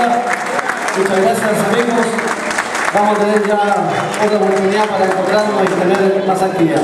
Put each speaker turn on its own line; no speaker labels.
Muchas gracias amigos. Vamos a tener ya otra oportunidad para encontrarnos y tener más actividad.